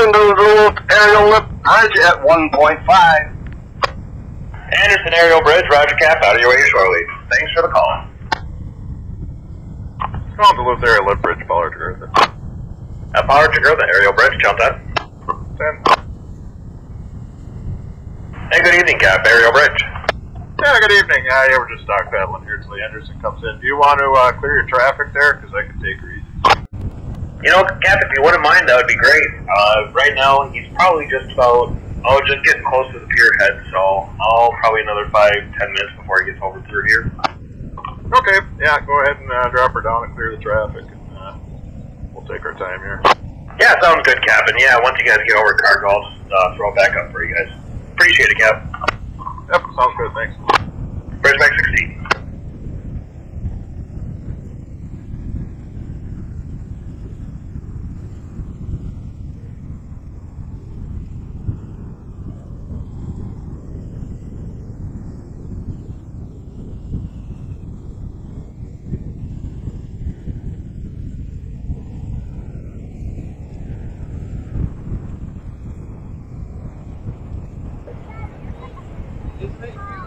Anderson to the aerial lift bridge at 1.5. Anderson Aerial Bridge, Roger Cap, out of your way shortly. Thanks for the call. Call Duluth Aerial Lift Bridge, Pollard Jagurtha. Uh, power to Grove, Aerial Bridge, count that. 10. Hey, good evening, Cap, Aerial Bridge. Yeah, good evening. Uh, yeah, we're just stock paddling here till the Anderson comes in. Do you want to uh, clear your traffic there? Because I can take her easy. You know, Cap, if you wouldn't mind, that would be great. Uh, right now, he's probably just about, oh, just getting close to the pier head, so I'll probably another five, ten minutes before he gets over through here. Okay, yeah, go ahead and uh, drop her down and clear the traffic. And, uh, we'll take our time here. Yeah, sounds good, Cap. And yeah, once you guys get over cargo, I'll just uh, throw it back up for you guys. Appreciate it, Cap. Yep, sounds good, thanks. Bridge back 16. Thanks,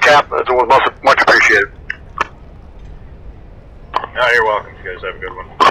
Cap. That was much, appreciated. Ah, you're welcome. You guys have a good one.